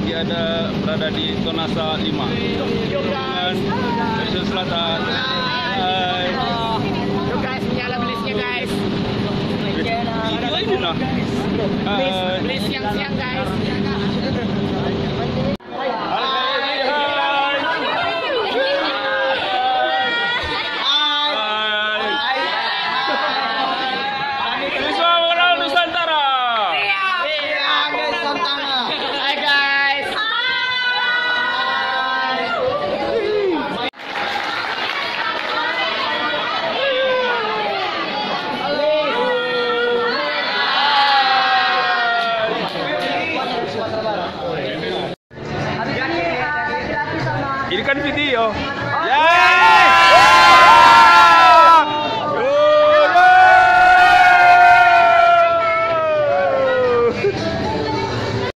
lagi ada berada di Tonasa 5 dengan dari Sulawesi Selatan. Hai. Yo guys, menyala belisnya guys. Ini lah. Belis siang-siang guys. Ini kan video. Oh, yeah. Yeah.